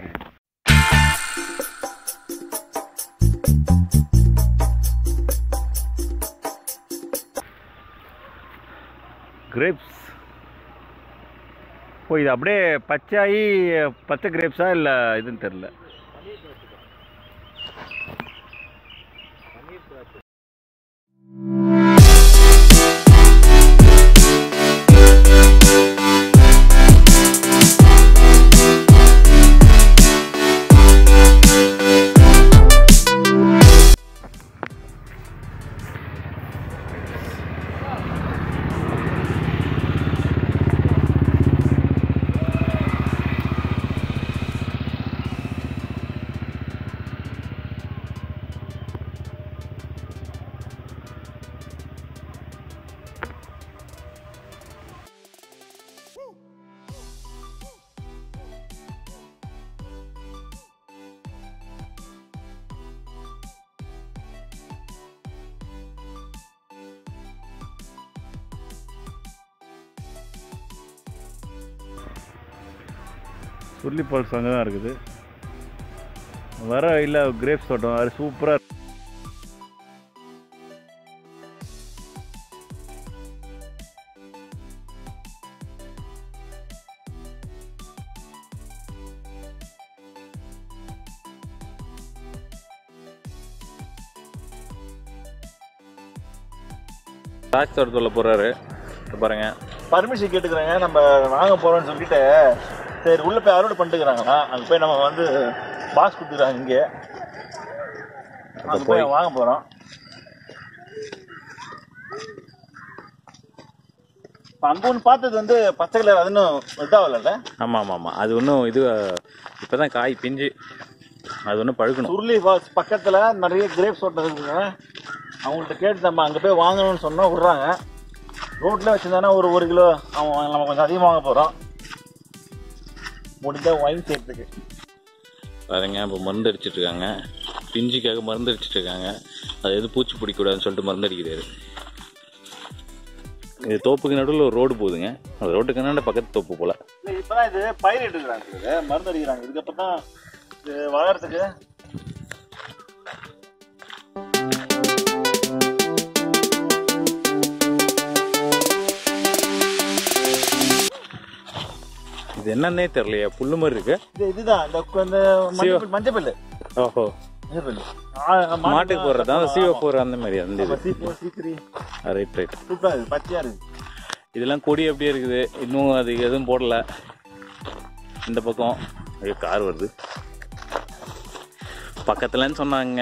இருக்கு கிரேப்ஸ் ஓ இது அப்படியே பச்சையாகி பச்சை கிரேப்ஸா இல்லை இதுன்னு தெரில சுருளி பல்ஸ் அங்கே தான் இருக்குது. வர இல்லை கிரேப்ஸ் தோட்டம் அது சூப்பராக திராட்சை தோட்டத்தில் போகிறாரு பாருங்க. பர்மிஷன் கேட்டுக்கிறாங்க. நம்ம வாங்க போறோம்னு சொல்லிட்டு சரி உள்ள போய் அறுவடை பண்ணிட்டுக்கிறாங்களா அங்க போய் நம்ம வந்து பாக்ஸ் கொடுத்துக்கிறாங்க இங்கே. அங்க போய் வாங்க இப்ப அங்க ஒன்று பார்த்தது வந்து பச்சை கலர் அது இன்னும் இதாகல ஆமாம் ஆமாம் ஆமாம் அது ஒன்றும் இது இப்போ தான் காய் பிஞ்சு அது ஒன்றும் பழுக்கணும். சுருளி ஃபால்ஸ் பக்கத்துல நிறைய கிரேப்ஸ் தோட்டம் இருக்குங்க. அவங்கள்ட்ட கேட்டு நம்ம அங்க போய் வாங்கணும்னு சொன்னா விடுறாங்க. ரோட்ல வச்சிருந்தானா ஒரு ஒரு கிலோ அவன் நம்ம கொஞ்சம் அதிகமாக வாங்க போறோம். முடிஞ்சா ஒயின் சேர்த்துக்கு. பாருங்க இப்போ மருந்து அடிச்சிட்டு இருக்காங்க பிஞ்சுக்காக மருந்து அடிச்சிட்டு இருக்காங்க அது எது பூச்சி பிடிக்கூடாதுன்னு சொல்லிட்டு மருந்து அடிக்கிறாரு இது தோப்புக்கு நடுவில் ஒரு ரோடு போகுதுங்க. அந்த ரோட்டுக்கு நடுவில் பக்கத்து தோப்பு போல. இப்பதான் இது பயிரிட்டு இருக்கிறாங்க இது மருந்து அடிக்கிறாங்க இதுக்கப்புறம் தான் இது வளர்றதுக்கு இது என்னன்னே தெரியலையா புல்லு மாதிரி இருக்கு. இது இதுதான் இந்த மஞ்சள் பில்லு. ஓஹோ. மாட்டுக்கு போடுறது? சிஓ ஃபோர் அந்த மாதிரி அந்த இது. Right right. பச்சையா இருக்கு. இதெல்லாம் கொடி அப்படியே இருக்குது. இன்னும் அது எதுவும் போடல. இந்த பக்கம் ஐயோ கார் வருது. பக்கத்துலன்னு சொன்னாங்க.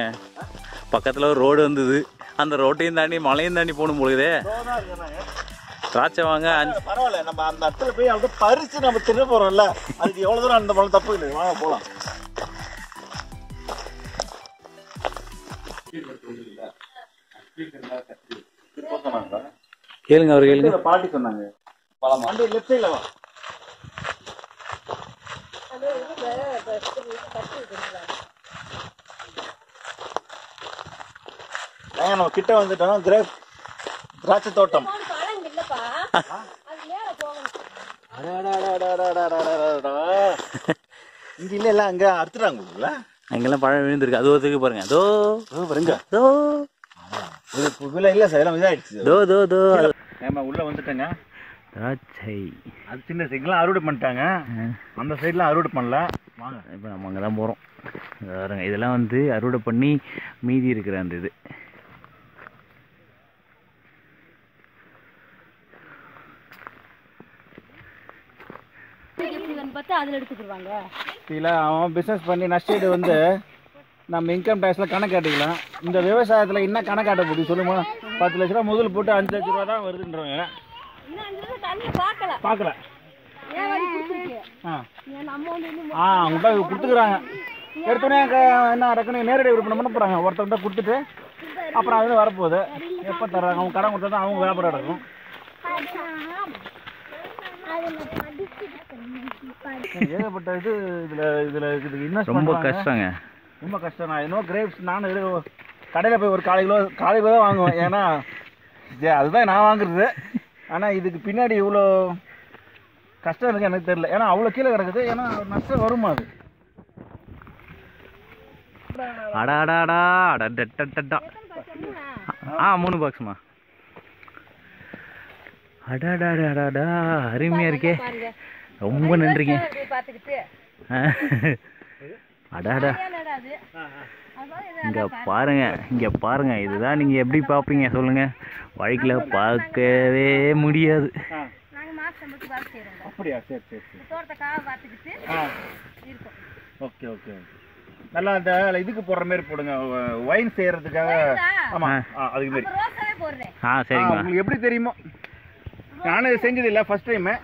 பக்கத்தில் ஒரு ரோடு வந்தது. அந்த ரோட்டையும் தாண்டி மலையும் தாண்டி போகணும் பொழுதே திராட்சை வாங்க பரவாயில்ல. நம்ம அந்த இடத்துல போய் அப்படியே பறிச்சு நம்ம தின்ன போறோம்ல. அதுக்கு எவ்வளவு தூரம் அந்த பழம் தப்பு இல்லை வாங்க போலாம். கேளுங்க அவர் கேளுங்க. பாட்டி சொன்னாங்க? வண்டி லெஃப்ட் சைட்ல வா. நம்ம கிட்ட வந்துட்டோம் திராட்சை தோட்டம். இங்க இல்ல இல்ல அங்க அறுத்துறாங்கல்ல அங்கெல்லாம் பழம் விழுந்திருக்கு. அது ஒருத்துக்கு பாருங்க. அதோ. பாருங்க. தோ இல்ல இல்ல சார் எல்லாம் இதாயிடுச்சு. தோ தோ தோ ஏமா உள்ள வந்துட்டேங்க. திராட்சை. அது சின்ன சைக்கிள்லாம் அறுவடை பண்ணிட்டாங்க. அந்த சைட்லாம் அறுவடை பண்ணல. வாங்க. இப்போ நம்ம அங்கே தான் போகிறோம் பாருங்க இதெல்லாம் வந்து அறுவடை பண்ணி மீதி இருக்கிற அந்த இது. வந்து பார்த்தா அதுல எடுத்துக்கிடுவாங்க இல்லை அவன் பிஸ்னஸ் பண்ணி நஷ்டீடு வந்து நம்ம இன்கம் டேக்ஸில் கணக்கு காட்டிக்கலாம். இந்த விவசாயத்தில் என்ன கணக்கு காட்ட முடியும். சொல்லுமா பத்து லட்ச ரூபா முதல் போட்டு அஞ்சு லட்ச ரூபா தான் வருதுன்றவங்க. பார்க்கல பார்க்கல ஆ. ஆ அவங்கள்ட்ட கொடுத்துக்குறாங்க. எடுத்தோடனே என்ன ரெக்கனு நேரடி விற்பனை பண்ண போகிறாங்க ஒருத்தர்கிட்ட கொடுத்துட்டு அப்புறம் அது வரப்போகுது. எப்போ தர்றாங்க? அவங்க கடன் கொடுத்தா தான் அவங்க வியாபாரம் நடக்கும். ஏகப்பட்ட இது இதில் இதில் இதுக்கு இன்வெஸ்ட் ரொம்ப கஷ்டங்க. ரொம்ப கஷ்டம் நான் இன்னும் கிரேப்ஸ் நானும் இது கடையில் போய் ஒரு காலை கிலோ காலை கிலோ தான் வாங்குவேன். ஏன்னா இது அதுதான் நான் வாங்குறது. ஆனால் இதுக்கு பின்னாடி இவ்வளோ கஷ்டம் இருக்கு எனக்கு தெரியல. ஏன்னா அவ்வளோ கீழே கிடக்குது. ஏன்னா நஷ்டம் வருமா அது? அடாடாடா அடடடடடா ஆ மூணு பாக்ஸ்மா அடாடாடாடாடா அருமையாக இருக்கே. ரொம்ப நன்றிங்க. அடாடா. இங்க பாருங்க. இங்க பாருங்க. இதுதான் நீங்க எப்படி பார்ப்பீங்க சொல்லுங்க. வாழ்க்கையில பார்க்கவே முடியாது. அப்படியா? சரி சரி ஓகே ஓகே நல்லா அந்த இதுக்கு போடுற மாதிரி போடுங்க. ஒயின் செய்யறதுக்காக. ஆமா. ஆ, அதுக்கு மாதிரி அப்புறம் ரோஸாவே போடுறேன். ஆ சரிங்கம்மா உங்களுக்கு எப்படி தெரியுமோ? நானும் இது செஞ்சது இல்லை ஃபர்ஸ்ட் டைமு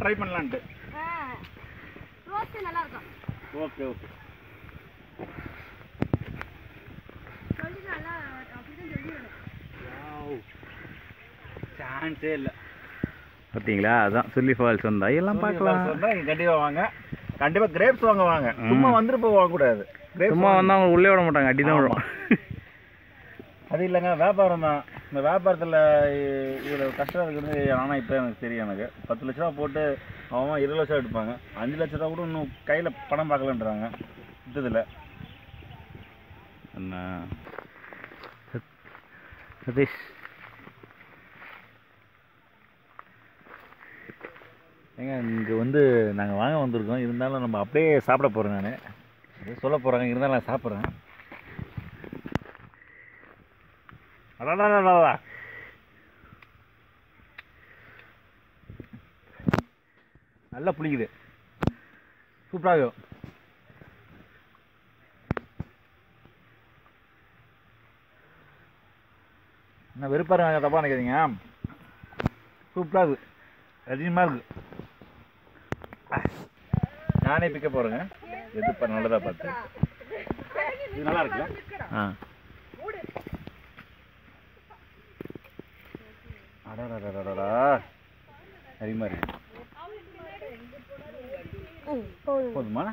ட்ரை பண்ணலான்ட்டு ஓகே ஓகே. சான்ஸே இல்லை. பார்த்தீங்களா? அதான் சொல்லி ஃபால்ஸ் வந்தா எல்லாம் பார்க்கலாம். கண்டிப்பா வாங்க. கண்டிப்பா கிரேப்ஸ் வாங்க வாங்க. சும்மா வந்துட்டு போய் வாங்கக்கூடாது. சும்மா வந்தா அவங்க உள்ளே விட மாட்டாங்க அடி தான் விடும் அது இல்லைங்க வியாபாரம் தான். இந்த வியாபாரத்தில் இதில் கஷ்டம் இருக்கிறது ஆனால் இப்போ எனக்கு தெரியும் எனக்கு. பத்து லட்ச ரூபா போட்டு அவன் இருபது லட்சம் எடுப்பாங்க. அஞ்சு லட்ச ரூபா கூட இன்னும் கையில் பணம் பார்க்கலன்றாங்க. வித்ததில் என்ன? சத்- சதீஷ் ஏங்க இங்கே வந்து நாங்கள் வாங்க வந்திருக்கோம். இருந்தாலும் நம்ம அப்படியே சாப்பிட போகிறோம் நான். சொல்ல போகிறாங்க இருந்தாலும் நான் சாப்பிட்றேன். அடாடாடாடா நல்லா புளிக்குது. சூப்பராக என்ன வெறுப்பாருங்க தப்பாக நினைக்காதீங்க. சூப்பராக இருக்குது அதிகமாக இருக்கு. நானே பிக்க போகிறேங்க எது நல்லதாக நல்லதா பார்த்து. இது நல்லா இருக்குல்ல? ஆ. அடடடடடா சரிமா இருக்கு போதுமா?